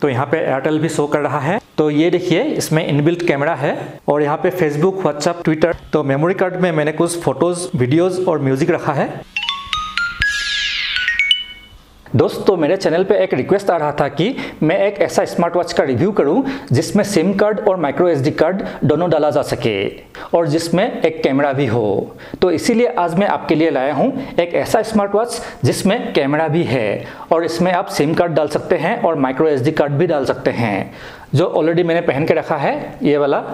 तो यहाँ पे एयरटेल भी शो कर रहा है। तो ये देखिए, इसमें इनबिल्ट कैमरा है और यहाँ पे फेसबुक व्हाट्सअप ट्विटर तो मेमोरी कार्ड में मैंने कुछ फ़ोटोज़ वीडियोज़ और म्यूज़िक रखा है। दोस्तों, मेरे चैनल पे एक रिक्वेस्ट आ रहा था कि मैं एक ऐसा स्मार्ट वॉच का रिव्यू करूँ, जिसमें सिम कार्ड और माइक्रो एस कार्ड दोनों डाला जा सके और जिसमें एक कैमरा भी हो। तो इसीलिए आज मैं आपके लिए लाया हूँ एक ऐसा स्मार्ट वॉच जिसमें कैमरा भी है और इसमें आप सिम कार्ड डाल सकते हैं और माइक्रो एस कार्ड भी डाल सकते हैं। जो ऑलरेडी मैंने पहन के रखा है, ये वाला।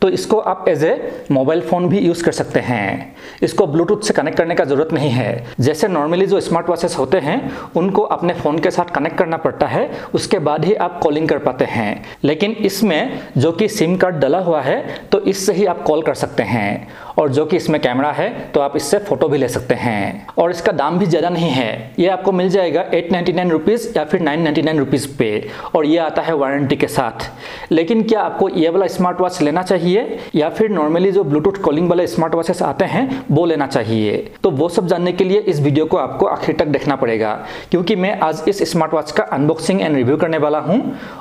तो इसको आप एज ए मोबाइल फ़ोन भी यूज़ कर सकते हैं। इसको ब्लूटूथ से कनेक्ट करने का ज़रूरत नहीं है। जैसे नॉर्मली जो स्मार्ट वॉचेस होते हैं, उनको अपने फ़ोन के साथ कनेक्ट करना पड़ता है, उसके बाद ही आप कॉलिंग कर पाते हैं। लेकिन इसमें जो कि सिम कार्ड डला हुआ है तो इससे ही आप कॉल कर सकते हैं। और जो कि इसमें कैमरा है तो आप इससे फ़ोटो भी ले सकते हैं। और इसका दाम भी ज़्यादा नहीं है। ये आपको मिल जाएगा एट नाइन्टी या फिर नाइन नाइन्टी पे। और ये आता है वारंटी के साथ। लेकिन क्या आपको ये वाला स्मार्ट वॉच लेना चाहिए? या फिर नॉर्मली जो ब्लूटूथ कॉलिंग वाले स्मार्ट वॉचेस आते हैं, वो लेना चाहिए। तो वो सब जानने के लिए इस वीडियो को आपको आखिर तक देखना पड़ेगा। क्योंकि मैं आज इस स्मार्ट वॉच का अनबॉक्सिंग एंड रिव्यू करने वाला हूँ।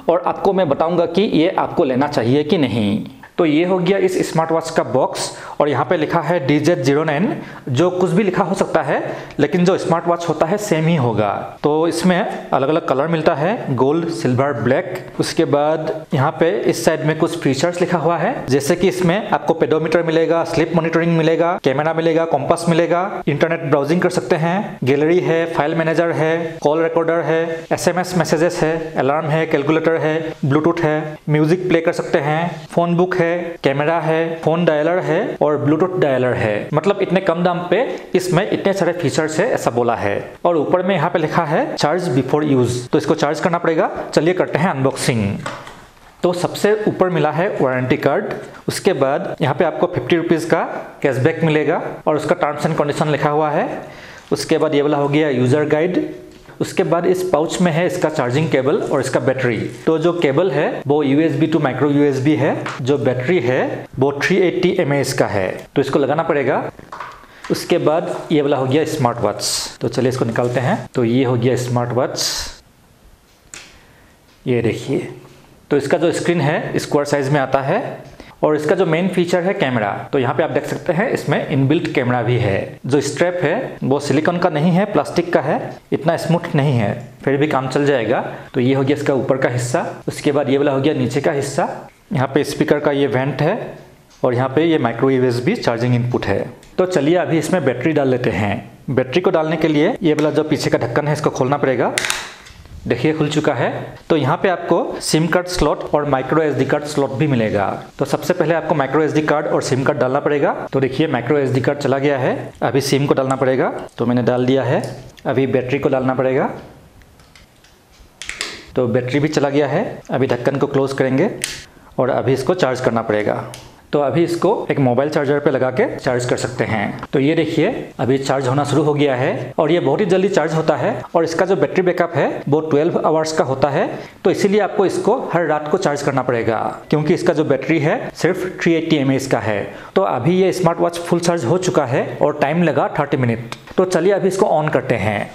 और आपको मैं बताऊँगा कि ये आपको लेना चाहिए कि नहीं। तो ये हो गया इस स्मार्ट वॉच का बॉक्स और यहाँ पे लिखा है डी जेड ज़ीरो नाइन जो कुछ भी लिखा हो सकता है, लेकिन जो स्मार्ट वॉच होता है सेम ही होगा। तो इसमें अलग अलग कलर मिलता है गोल्ड सिल्वर ब्लैक उसके बाद यहाँ पे इस साइड में कुछ फीचर्स लिखा हुआ है, जैसे कि इसमें आपको पेडोमीटर मिलेगा स्लिप मॉनिटरिंग मिलेगा कैमरा मिलेगा कॉम्पस मिलेगा। इंटरनेट ब्राउजिंग कर सकते हैं गैलरी है फ़ाइल मैनेजर है कॉल रिकॉर्डर है एस एम एस मैसेजेस है अलार्म है कैलकुलेटर है ब्लूटूथ है म्यूज़िक प्ले कर सकते हैं फ़ोन बुक है है, कैमरा है, फ़ोन डायलर है और ब्लूटूथ डायलर है। मतलब इतने कम दाम पे इसमें इतने सारे फीचर्स है, ऐसा बोला है। और ऊपर में यहाँ पे लिखा है चार्ज बिफोर यूज़ तो इसको चार्ज करना पड़ेगा। चलिए करते हैं अनबॉक्सिंग तो सबसे ऊपर मिला है वारंटी कार्ड उसके बाद यहाँ पे आपको फिफ्टी रुपीज़ का कैशबैक मिलेगा और उसका टर्म्स एंड कंडीशन लिखा हुआ है। उसके बाद ये वाला हो गया यूज़र गाइड उसके बाद इस पाउच में है इसका चार्जिंग केबल और इसका बैटरी तो जो केबल है, वो यूएसबी टू माइक्रो यूएसबी है. जो बैटरी है, वो 380 एट्टी का है. तो इसको लगाना पड़ेगा. उसके बाद ये वाला हो गया स्मार्ट वॉच तो चलिए इसको निकालते हैं. तो ये हो गया स्मार्ट वॉच ये देखिए. तो इसका जो स्क्रीन है स्क्वायर साइज़ में आता है. और इसका जो मेन फीचर है कैमरा तो यहाँ पे आप देख सकते हैं इसमें इनबिल्ट कैमरा भी है। जो स्ट्रैप है, वो सिलिकॉन का नहीं है प्लास्टिक का है, इतना स्मूथ नहीं है। फिर भी काम चल जाएगा। तो ये हो गया इसका ऊपर का हिस्सा, उसके बाद ये वाला हो गया नीचे का हिस्सा। यहाँ पे स्पीकर का ये वेंट है और यहाँ पे ये माइक्रो यूएसबी चार्जिंग इनपुट है। तो चलिए अभी इसमें बैटरी डाल लेते हैं। बैटरी को डालने के लिए ये वाला जो पीछे का ढक्कन है, इसको खोलना पड़ेगा। देखिए, खुल चुका है। तो यहाँ पे आपको सिम कार्ड स्लॉट और माइक्रो एसडी कार्ड स्लॉट भी मिलेगा। तो सबसे पहले आपको माइक्रो एस कार्ड और सिम कार्ड डालना पड़ेगा। तो देखिए माइक्रो एसडी कार्ड चला गया है। अभी सिम को डालना पड़ेगा। तो मैंने डाल दिया है। अभी बैटरी को डालना पड़ेगा। तो बैटरी भी चला गया है। अभी ढक्कन को क्लोज करेंगे और अभी इसको चार्ज करना पड़ेगा। तो अभी इसको एक मोबाइल चार्जर पे लगा के चार्ज कर सकते हैं। तो ये देखिए, अभी चार्ज होना शुरू हो गया है और ये बहुत ही जल्दी चार्ज होता है और इसका जो बैटरी बैकअप है, वो 12 आवर्स का होता है। तो इसीलिए आपको इसको हर रात को चार्ज करना पड़ेगा, क्योंकि इसका जो बैटरी है, सिर्फ़ थ्री एट्टी का है। तो अभी ये स्मार्ट वॉच फुल चार्ज हो चुका है और टाइम लगा थर्टी मिनट। तो चलिए अभी इसको ऑन करते हैं।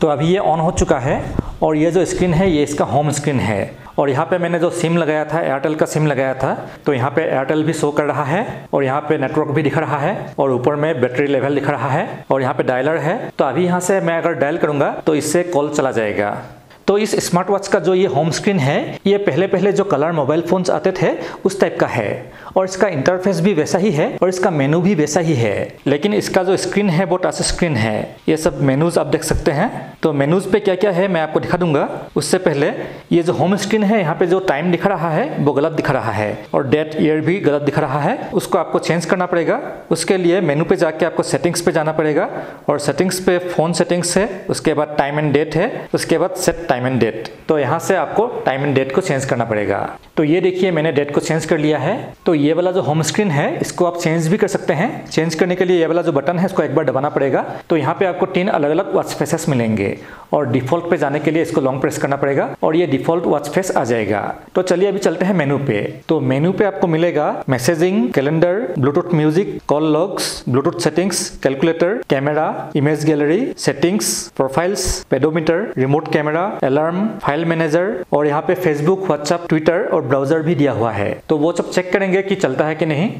तो अभी ये ऑन हो चुका है और ये जो स्क्रीन है, ये इसका होम स्क्रीन है। और यहाँ पे मैंने जो सिम लगाया था एयरटेल का सिम लगाया था तो यहाँ पे एयरटेल भी शो कर रहा है और यहाँ पे नेटवर्क भी दिख रहा है और ऊपर में बैटरी लेवल दिख रहा है और यहाँ पे डायलर है। तो अभी यहाँ से मैं अगर डायल करूँगा तो इससे कॉल चला जाएगा। तो इस स्मार्ट वॉच का जो ये होम स्क्रीन है, ये पहले पहले जो कलर मोबाइल फोन्स आते थे, उस टाइप का है। और इसका इंटरफेस भी वैसा ही है, और इसका मेनू भी वैसा ही है। लेकिन इसका जो स्क्रीन है, वो टच स्क्रीन है। ये सब मेनूज आप देख सकते हैं। तो मेनूज पे क्या क्या है, मैं आपको दिखा दूँगा। उससे पहले ये जो होम स्क्रीन है, यहाँ पे जो टाइम दिखा रहा है, वो गलत दिखा रहा है। और डेट ईयर भी गलत दिखा रहा है। उसको आपको चेंज करना पड़ेगा। उसके लिए मेनू पे जाके आपको सेटिंग्स पे जाना पड़ेगा। और सेटिंग्स पे फ़ोन सेटिंग्स है, उसके बाद टाइम एंड डेट है, उसके बाद सेट टाइम एंड डेट तो यहाँ से आपको टाइम एंड डेट को चेंज करना पड़ेगा। तो ये देखिए, मैंने डेट को चेंज कर लिया है। तो ये वाला जो होम स्क्रीन है, इसको आप चेंज भी कर सकते हैं। चेंज करने के लिए ये वाला जो बटन है, इसको एक बार दबाना पड़ेगा। तो यहाँ पे आपको तीन अलग अलग वॉच फेसेस मिलेंगे। और डिफ़ॉल्ट पे जाने के लिए इसको लॉन्ग प्रेस करना पड़ेगा। और ये डिफ़ॉल्ट वॉच फेस आ जाएगा। तो चलिए अभी चलते हैं मेनू पे। तो मेनू पे आपको मिलेगा messaging calendar Bluetooth music call logs Bluetooth settings calculator camera image gallery settings profiles pedometer remote camera alarm file manager और यहाँ पे फेसबुक व्हाट्सएप ट्विटर और ब्राउज़र भी दिया हुआ है। तो वो सब चेक करेंगे कि चलता है कि नहीं।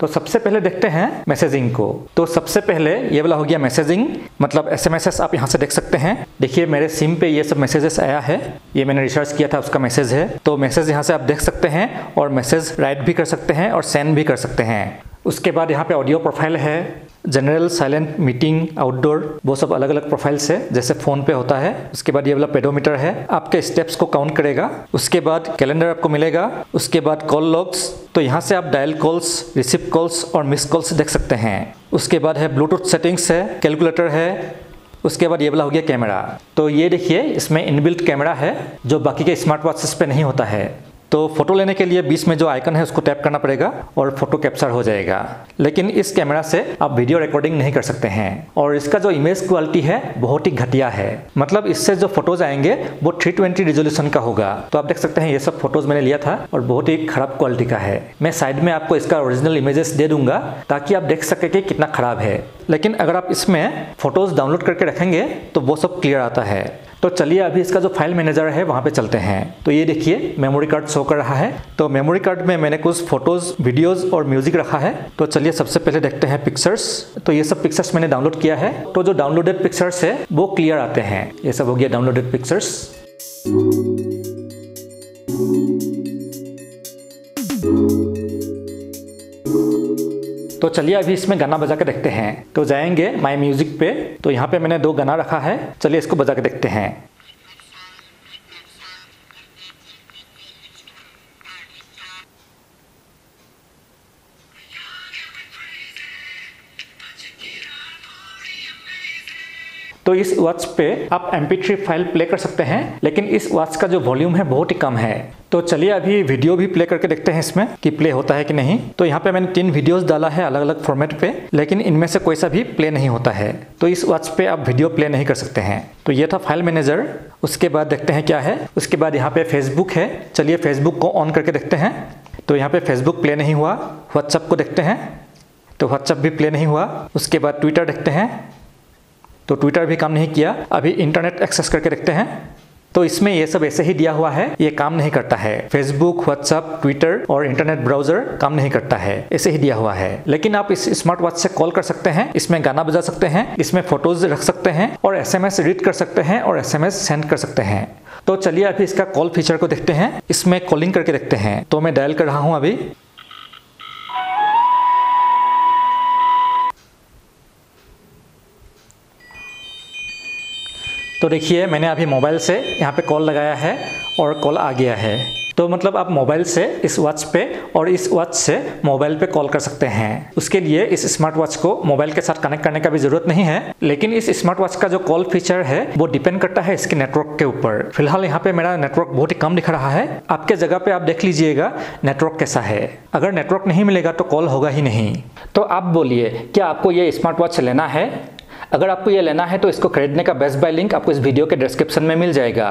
तो सबसे पहले देखते हैं मैसेजिंग को। तो सबसे पहले ये वाला हो गया मैसेजिंग मतलब एस आप यहाँ से देख सकते हैं। देखिए, मेरे सिम पे ये सब मैसेजेस आया है। ये मैंने रिसर्च किया था, उसका मैसेज है। तो मैसेज यहाँ से आप देख सकते हैं और मैसेज राइट भी कर सकते हैं और सेंड भी कर सकते हैं। उसके बाद यहाँ पे ऑडियो प्रोफ़ाइल है जनरल साइलेंट मीटिंग आउटडोर वो सब अलग अलग प्रोफाइल्स है, जैसे फ़ोन पे होता है, उसके बाद ये वाला पेडोमीटर है, आपके स्टेप्स को काउंट करेगा, उसके बाद कैलेंडर आपको मिलेगा, उसके बाद कॉल लॉग्स तो यहाँ से आप डायल कॉल्स रिसीव कॉल्स और मिस कॉल्स देख सकते हैं। उसके बाद है ब्लूटूथ सेटिंग्स है कैलकुलेटर है, उसके बाद ये वाला हो गया कैमरा तो ये देखिए, इसमें इनबिल्ट कैमरा है, जो बाकी के स्मार्ट वॉचेस पे नहीं होता है। तो फ़ोटो लेने के लिए बीच में जो आइकन है, उसको टैप करना पड़ेगा और फ़ोटो कैप्चर हो जाएगा। लेकिन इस कैमरा से आप वीडियो रिकॉर्डिंग नहीं कर सकते हैं। और इसका जो इमेज क्वालिटी है, बहुत ही घटिया है। मतलब इससे जो फ़ोटोज़ आएँगे, वो 320 ट्वेंटी रिजोल्यूशन का होगा। तो आप देख सकते हैं, ये सब फ़ोटोज़ मैंने लिया था और बहुत ही खराब क्वालिटी का है। मैं साइड में आपको इसका ओरिजिनल इमेजेस दे दूँगा, ताकि आप देख सके कि कितना खराब है। लेकिन अगर आप इसमें फ़ोटोज़ डाउनलोड करके रखेंगे तो वो सब क्लियर आता है। तो चलिए अभी इसका जो फ़ाइल मैनेजर है, वहाँ पे चलते हैं। तो ये देखिए मेमोरी कार्ड शो कर रहा है। तो मेमोरी कार्ड में मैंने कुछ फ़ोटोज़ वीडियोज़ और म्यूज़िक रखा है। तो चलिए सबसे पहले देखते हैं पिक्चर्स तो ये सब पिक्चर्स मैंने डाउनलोड किया है। तो जो डाउनलोडेड पिक्चर्स है, वो क्लियर आते हैं। ये सब हो गया डाउनलोडेड पिक्चर्स तो चलिए अभी इसमें गाना बजा के देखते हैं। तो जाएँगे माई म्यूज़िक पे। तो यहाँ पे मैंने दो गाना रखा है। चलिए इसको बजा के देखते हैं। तो इस वॉच पे आप MP3 फ़ाइल प्ले कर सकते हैं, लेकिन इस वॉच का जो वॉल्यूम है बहुत ही कम है। तो चलिए अभी वीडियो भी प्ले करके देखते हैं इसमें कि प्ले होता है कि नहीं। तो यहाँ पे मैंने तीन वीडियोस डाला है अलग अलग फॉर्मेट पे, लेकिन इनमें से कोई सा भी प्ले नहीं होता है। तो इस वॉच पे आप वीडियो प्ले नहीं कर सकते हैं। तो ये था फ़ाइल मैनेजर उसके बाद देखते हैं क्या है। उसके बाद यहाँ पे फेसबुक है। चलिए फेसबुक को ऑन करके देखते हैं। तो यहाँ पे फेसबुक प्ले नहीं हुआ। व्हाट्सअप को देखते हैं। तो व्हाट्सअप भी प्ले नहीं हुआ। उसके बाद ट्विटर देखते हैं। तो ट्विटर भी काम नहीं किया। अभी इंटरनेट एक्सेस करके देखते हैं। तो इसमें ये सब ऐसे ही दिया हुआ है, ये काम नहीं करता है। फेसबुक व्हाट्सअप ट्विटर और इंटरनेट ब्राउज़र काम नहीं करता है। ऐसे ही दिया हुआ है। लेकिन आप इस स्मार्ट वॉच से कॉल कर सकते हैं, इसमें गाना बजा सकते हैं, इसमें फ़ोटोज़ रख सकते हैं और एसएमएस रीड कर सकते हैं और एसएमएस सेंड कर सकते हैं। तो चलिए अभी इसका कॉल फीचर को देखते हैं, इसमें कॉलिंग करके देखते हैं। तो मैं डायल कर रहा हूँ अभी। तो देखिए, मैंने अभी मोबाइल से यहाँ पे कॉल लगाया है और कॉल आ गया है। तो मतलब आप मोबाइल से इस वॉच पे और इस वॉच से मोबाइल पे कॉल कर सकते हैं। उसके लिए इस स्मार्ट वॉच को मोबाइल के साथ कनेक्ट करने का भी ज़रूरत नहीं है, लेकिन इस स्मार्ट वॉच का जो कॉल फीचर है, वो डिपेंड करता है इसके नेटवर्क के ऊपर। फ़िलहाल यहाँ पे मेरा नेटवर्क बहुत ही कम दिख रहा है। आपके जगह पे आप देख लीजिएगा, नेटवर्क कैसा है। अगर नेटवर्क नहीं मिलेगा तो कॉल होगा ही नहीं। तो आप बोलिए, क्या आपको ये स्मार्ट वॉच लेना है? अगर आपको ये लेना है तो इसको खरीदने का बेस्ट बाय लिंक आपको इस वीडियो के डिस्क्रिप्शन में मिल जाएगा।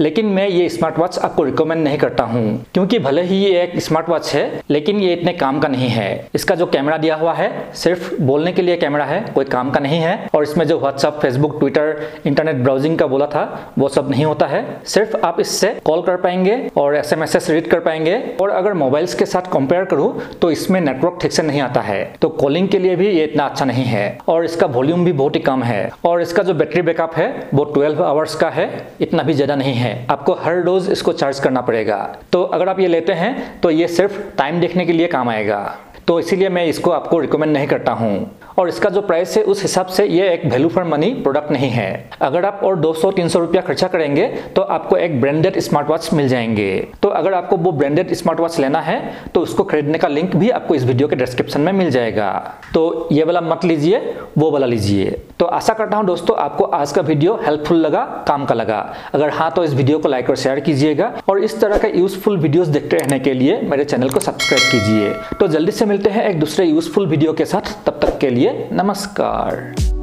लेकिन मैं ये स्मार्ट वॉच आपको रिकमेंड नहीं करता हूँ, क्योंकि भले ही ये एक स्मार्ट वॉच है, लेकिन ये इतने काम का नहीं है। इसका जो कैमरा दिया हुआ है, सिर्फ़ बोलने के लिए कैमरा है, कोई काम का नहीं है। और इसमें जो WhatsApp Facebook Twitter internet browsing का बोला था, वो सब नहीं होता है। सिर्फ़ आप इससे कॉल कर पाएँगे और एस एम रीड कर पाएँगे। और अगर मोबाइल्स के साथ कंपेयर करूँ तो इसमें नेटवर्क ठीक से नहीं आता है। तो कॉलिंग के लिए भी ये इतना अच्छा नहीं है। और इसका वॉल्यूम भी बहुत ही कम है। और इसका जो बैटरी बैकअप है, वो 12 आवर्स का है, इतना भी ज़्यादा नहीं है। आपको हर रोज़ इसको चार्ज करना पड़ेगा। तो अगर आप ये लेते हैं तो ये सिर्फ़ टाइम देखने के लिए काम आएगा। तो इसीलिए मैं इसको आपको रिकमेंड नहीं करता हूँ। और इसका जो प्राइस है, उस हिसाब से ये एक वैल्यू फॉर मनी प्रोडक्ट नहीं है। अगर आप और 200-300 रुपया खर्चा करेंगे तो आपको एक ब्रांडेड स्मार्ट वॉच मिल जाएँगे। तो अगर आपको वो ब्रांडेड स्मार्ट वॉच लेना है तो उसको खरीदने का लिंक भी आपको इस वीडियो के डिस्क्रिप्शन में मिल जाएगा। तो ये वाला मत लीजिए, वो वाला लीजिए। तो आशा करता हूँ दोस्तों, आपको आज का वीडियो हेल्पफुल लगा, काम का लगा। अगर हाँ तो इस वीडियो को लाइक और शेयर कीजिएगा। और इस तरह का यूजफुल वीडियो देखते रहने के लिए मेरे चैनल को सब्सक्राइब कीजिए। तो जल्दी से मिल मिलते हैं एक दूसरे यूजफुल वीडियो के साथ। तब तक के लिए नमस्कार।